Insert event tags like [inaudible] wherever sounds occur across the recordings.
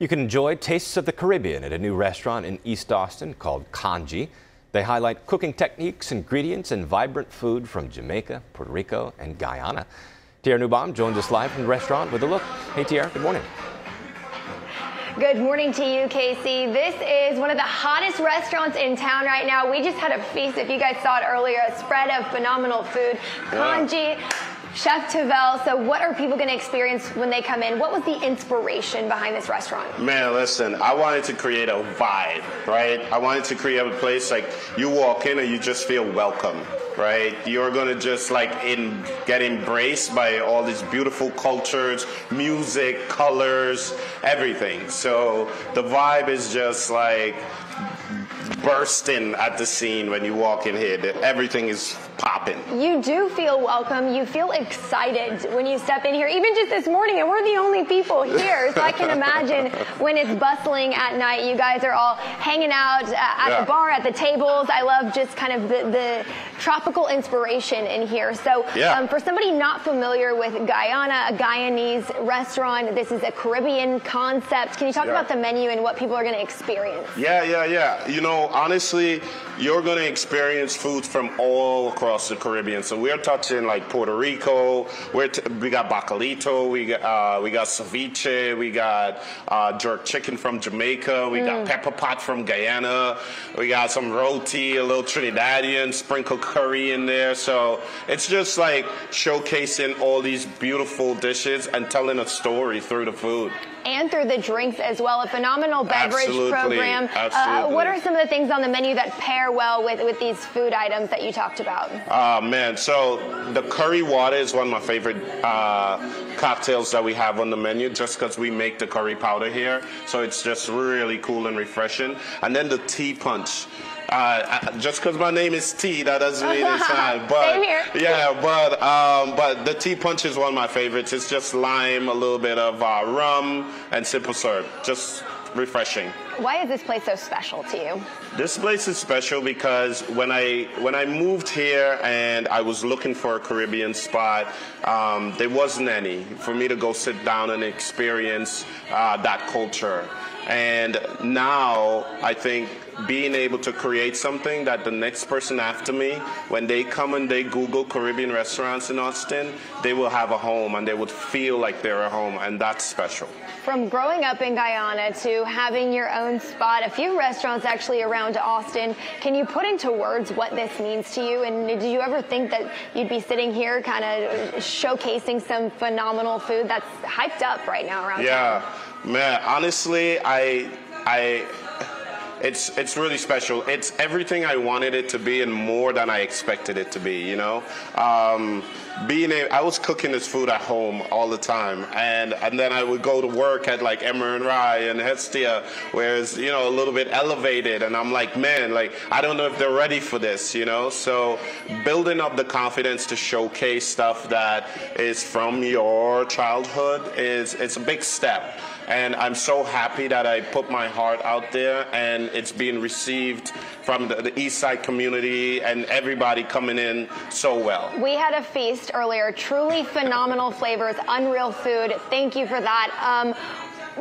You can enjoy tastes of the Caribbean at a new restaurant in East Austin called Canje. They highlight cooking techniques, ingredients, and vibrant food from Jamaica, Puerto Rico, and Guyana. Tierra Neubaum joins us live from the restaurant with a look. Hey, Tierra, good morning. Good morning to you, Casey. This is one of the hottest restaurants in town right now. We just had a feast, if you guys saw it earlier, a spread of phenomenal food. Canje, Chef Tavel, so what are people going to experience when they come in? What was the inspiration behind this restaurant? Man, listen, I wanted to create a vibe, right? I wanted to create a place like you walk in and you just feel welcome, right? You're going to just like in, get embraced by all these beautiful cultures, music, colors, everything. So the vibe is just like bursting at the scene when you walk in here. That Everything is popping. You do feel welcome. You feel excited when you step in here, even just this morning, and we're the only people here. So I can imagine when it's bustling at night, you guys are all hanging out uh, at yeah. the bar, at the tables. I love just kind of the, the tropical inspiration in here. So yeah. um, for somebody not familiar with Guyana, a Guyanese restaurant, this is a Caribbean concept. Can you talk yeah. about the menu and what people are going to experience? Yeah, yeah, yeah. You know, honestly, you're going to experience foods from all across the Caribbean. So we're touching like Puerto Rico. We're t- we got bacalaíto. We got uh, we got ceviche. We got uh, jerk chicken from Jamaica. We mm. got pepper pot from Guyana. We got some roti, a little Trinidadian, sprinkle curry in there. So it's just like showcasing all these beautiful dishes and telling a story through the food and through the drinks as well. A phenomenal beverage Absolutely. program. Absolutely. Uh, what are some of the things on the menu that pair well with, with these food items that you talked about? Oh, man. So the curry water is one of my favorite uh, cocktails that we have on the menu just because we make the curry powder here. So it's just really cool and refreshing. And then the tea punch. Uh, just because my name is T, that doesn't mean it's [laughs] fine. But yeah, but um, but the tea punch is one of my favorites. It's just lime, a little bit of uh, rum, and simple syrup. Just refreshing. Why is this place so special to you? This place is special because when I when I moved here and I was looking for a Caribbean spot, um, there wasn't any for me to go sit down and experience uh, that culture. And now I think being able to create something that the next person after me, when they come and they Google Caribbean restaurants in Austin, they will have a home and they would feel like they're at home, and that's special. From growing up in Guyana to having your own spot, a few restaurants actually around Austin, can you put into words what this means to you? And did you ever think that you'd be sitting here kind of showcasing some phenomenal food that's hyped up right now around yeah. town? Yeah, man, honestly, I, I, it's it's really special. It's everything I wanted it to be and more than I expected it to be. You know, um, being a, I was cooking this food at home all the time, and and then I would go to work at like Emmer and Rye and Hestia, where it's you know a little bit elevated, and I'm like, man, like I don't know if they're ready for this. You know, so building up the confidence to showcase stuff that is from your childhood is it's a big step. And I'm so happy that I put my heart out there and it's being received from the, the East Side community and everybody coming in so well. We had a feast earlier, truly phenomenal flavors, unreal food. Thank you for that. Um,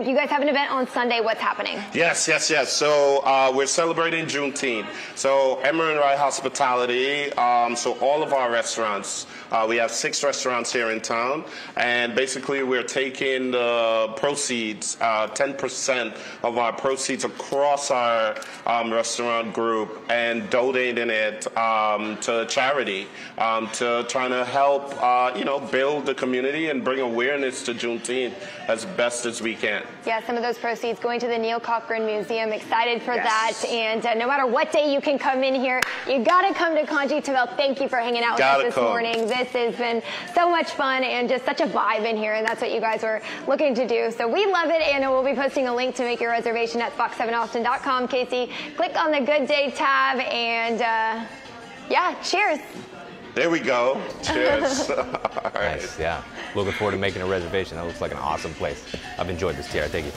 you guys have an event on Sunday. What's happening? Yes, yes, yes. So uh, we're celebrating Juneteenth. So Emmer and Rye Hospitality. Um, so all of our restaurants. Uh, we have six restaurants here in town, and basically we're taking the proceeds, uh, 10% of our proceeds across our um, restaurant group, and donating it um, to charity um, to trying to help, uh, you know, build the community and bring awareness to Juneteenth as best as we can. Yeah, some of those proceeds going to the Neill-Cochran Museum. Excited for yes. that. And uh, no matter what day you can come in here, you got to come to Canje Tavel. Thank you for hanging out gotta with us this come. morning. This has been so much fun and just such a vibe in here. And that's what you guys were looking to do. So we love it. And we'll be posting a link to make your reservation at fox7austin.com. Casey, click on the Good Day tab and uh, yeah, cheers. There we go. Cheers. [laughs] [laughs] Nice, yeah. Looking forward to making a reservation. That looks like an awesome place. I've enjoyed this, Tierra. Thank you.